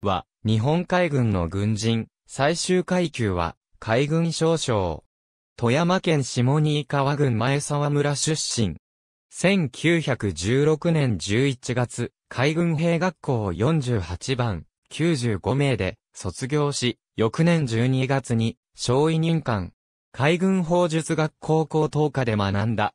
は、日本海軍の軍人、最終階級は、海軍少将。富山県下新川郡前沢村出身。1916年11月、海軍兵学校を48番、95名で卒業し、翌年12月に、小委任官、海軍法術学校高等科で学んだ。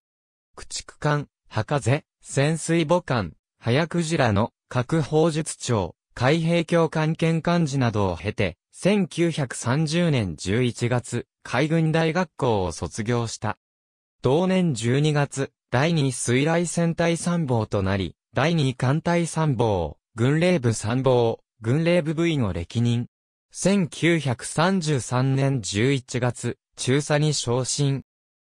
駆逐艦、博士、潜水母艦、早クジラの核法術長、海兵協官兼幹事などを経て、1930年11月、海軍大学校を卒業した。同年12月、第2水雷戦隊参謀となり、第2艦隊参謀、軍令部参謀、軍令部部員を歴任。1933年11月、中佐に昇進。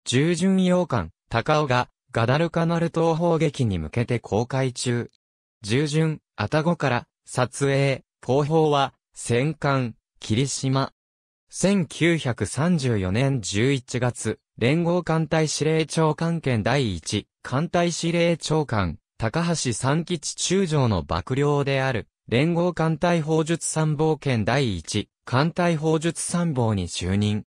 従順洋艦、高尾が、ガダルカナル島砲撃に向けて公開中。従順、アタゴから、撮影、後方は、戦艦、霧島。1934年11月、連合艦隊司令長官権第一、艦隊司令長官、高橋三吉中将の幕僚である、連合艦隊砲術参謀権第一、艦隊砲術参謀に就任。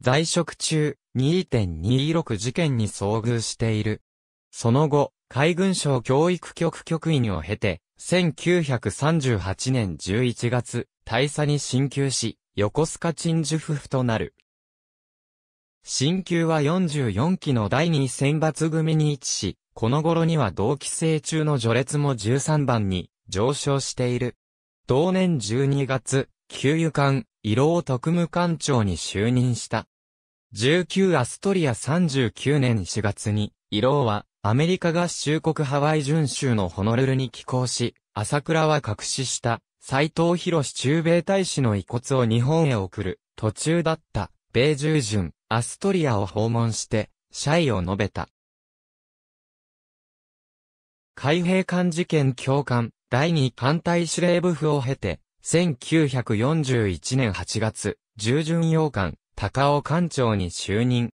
在職中、2.26事件に遭遇している。その後、海軍省教育局局員を経て、1938年11月、大佐に進級し、横須賀鎮守夫婦となる。新旧は44期の第2選抜組に位置し、この頃には同期生中の序列も13番に上昇している。同年12月、旧油艦、色尾特務艦長に就任した。19アストリア39年4月に、色はアメリカ合衆国ハワイ準州のホノルルに寄港し、朝倉は隠しした斎藤博士中米大使の遺骨を日本へ送る途中だった米従順アストリアを訪問して、謝意を述べた。海兵艦事件教官、第二艦隊司令部府を経て、1941年8月、従順洋艦、高尾艦長に就任。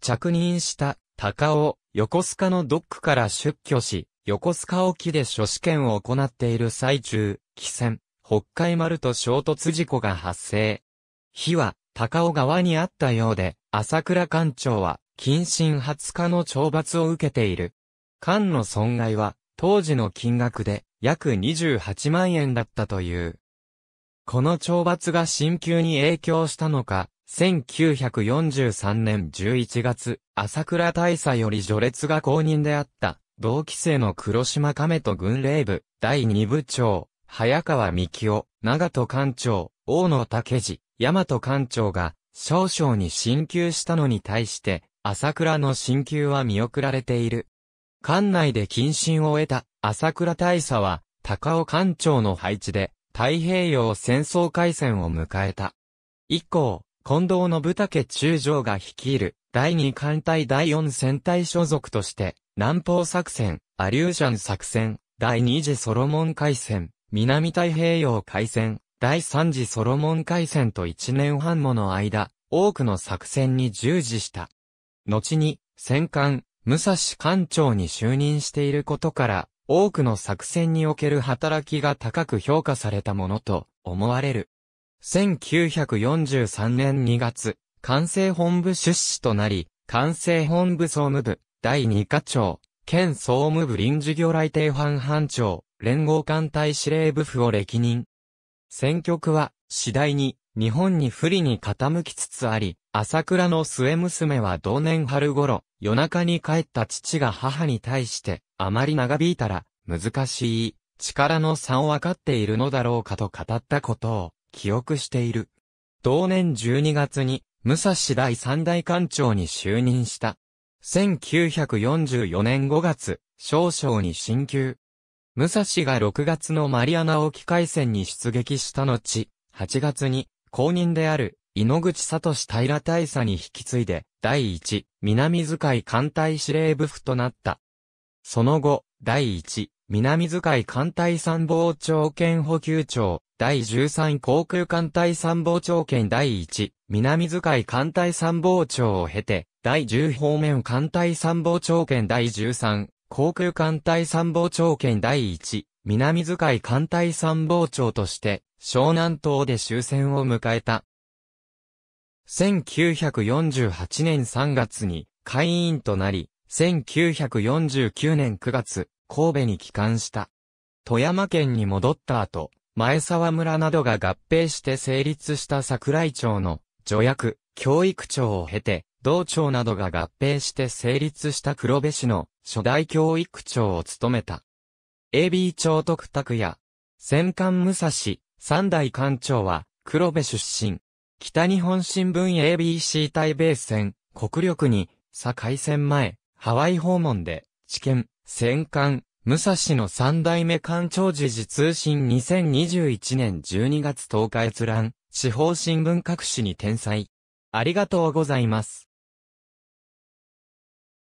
着任した高尾、横須賀のドックから出居し、横須賀沖で諸試験を行っている最中、汽船、北海丸と衝突事故が発生。火は、高尾川にあったようで、朝倉艦長は、謹慎20日の懲罰を受けている。艦の損害は、当時の金額で、約28万円だったという。この懲罰が新旧に影響したのか、1943年11月、朝倉大佐より序列が公認であった、同期生の黒島亀と軍令部、第2部長、早川幹夫、長戸艦長、大野武治、大和艦長が、少々に進級したのに対して、朝倉の進級は見送られている。艦内で謹慎を得た朝倉大佐は、高尾艦長の配置で、太平洋戦争開戦を迎えた。以降、近藤信武中将が率いる第二艦隊第四戦隊所属として、南方作戦、アリューシャン作戦、第二次ソロモン海戦、南太平洋海戦、第3次ソロモン海戦と1年半もの間、多くの作戦に従事した。後に、戦艦、武蔵艦長に就任していることから、多くの作戦における働きが高く評価されたものと思われる。1943年2月、管制本部出資となり、管制本部総務部、第2課長、県総務部臨時魚雷艇班班長、連合艦隊司令部府を歴任。戦局は次第に日本に不利に傾きつつあり、朝倉の末娘は同年春頃、夜中に帰った父が母に対して、あまり長引いたら、難しい、力の差を分かっているのだろうかと語ったことを、記憶している。同年12月に、武蔵第三代艦長に就任した。1944年5月、少々に進級。武蔵が6月のマリアナ沖海戦に出撃した後、8月に公認である井ノ口聡平大佐に引き継いで、第一、南遣い艦隊司令部府となった。その後、第一、南遣い艦隊参謀長兼補給長、第13航空艦隊参謀長兼第一、南遣い艦隊参謀長を経て、第10方面艦隊参謀長兼第13、航空艦隊参謀長兼第1、南遣い艦隊参謀長として、湘南島で終戦を迎えた。1948年3月に会員となり、1949年9月、神戸に帰還した。富山県に戻った後、前沢村などが合併して成立した桜井町の助役、教育庁を経て、道庁などが合併して成立した黒部市の初代教育庁を務めた。AB 町徳拓也、戦艦武蔵、三代艦長は黒部出身。北日本新聞 ABC 対米戦、国力に、境戦前、ハワイ訪問で、知見、戦艦、武蔵の三代目官庁時事通信2021年12月10日閲覧、地方新聞各紙に転載。ありがとうございます。